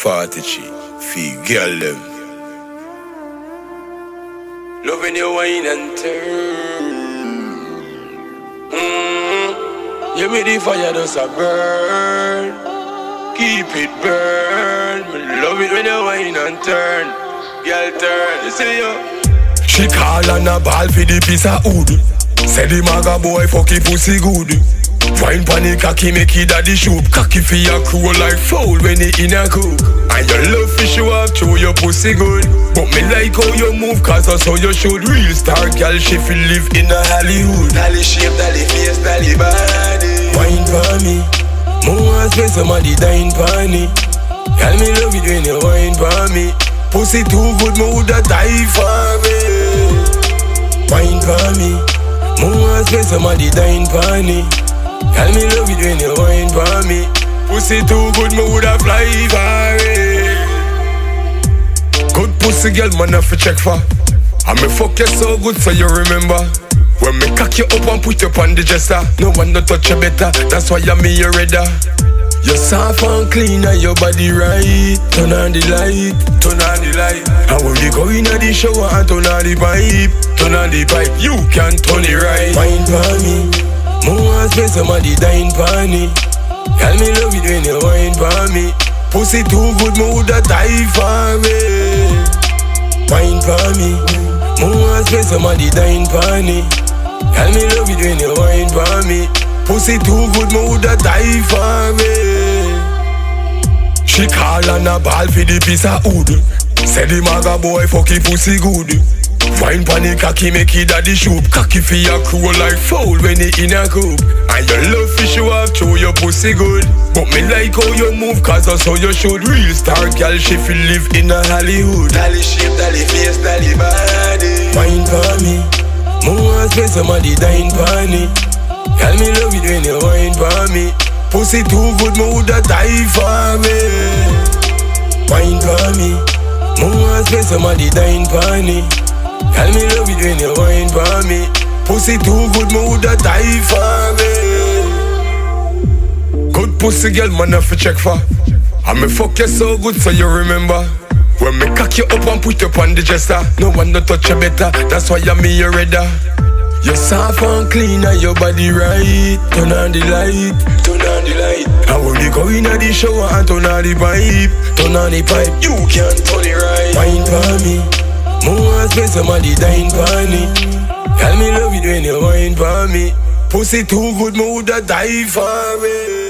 40 G, fee girl them. Loving your wine and turn. You me the mm. fire does a burn. Keep it burn. Love it when you wine and turn. Girl turn. You see you. She call on a ball for the piece of wood. Say the maga boy fuck it pussy good. Wine panic cocky make it daddy shoot Cocky for your crew like foul when it in a cook And your love fish you have through your pussy good. But me like how you move cause that's how you should. Real star girl she feel live in a Hollywood. Dolly shape, dolly face, dolly body. Wine for me. More want spend somebody dying for me. Girl me love it when you wine for me. Pussy too good me woulda die for me. Wine for me. More want spend somebody dying for me Girl, me love it when you wine for me. Pussy too good, me woulda fly for. Good pussy, girl, man, I fi check for. And me fuck you so good, so you remember. When me cock you up and put you on the dresser, no one no touch you better. That's why I'm your redder. You're soft and clean and your body right. Turn on the light, turn on the light. And when you go in the shower and turn on the pipe, turn on the pipe, you can turn it right. Wine for me. More want spend somebody dying me. Girl, me love it when you wine for me. Pussy too good, me woulda die for me Wine for me. More want spend somebody dying for me. Girl, me love it when you wine for me. Pussy too good, me woulda die for me She call on a ball for the piece of wood Say the maga boy fuck it pussy good Wine panic cocky make it daddy shoot Cocky for your crew like foul when it in a coop And your love fish you have through your pussy good. But me like how you move cause that's how you should. Real star girl she feel live in a Hollywood. Dolly shape, dolly face, dolly body. Wine for me. More want spend somebody dying for me. Girl me love it when you wine for me. Pussy too good me woulda die for me. Wine for me. More want spend somebody dying for me Girl, me love it when you wine for me. Pussy too good, me woulda die for me. Good pussy, girl, man, I fi check for. I me fuck you so good, so you remember. When me cock you up and put you on the dresser. No one no touch you better, that's why I'm me your redder. You're soft and clean and your body right. Turn on the light, turn on the light. When you go in the shower and turn on the pipe Turn on the pipe, You can't turn it right spend somebody dying for me. Girl, me love it when you wine for me. Pussy too good, me woulda die for me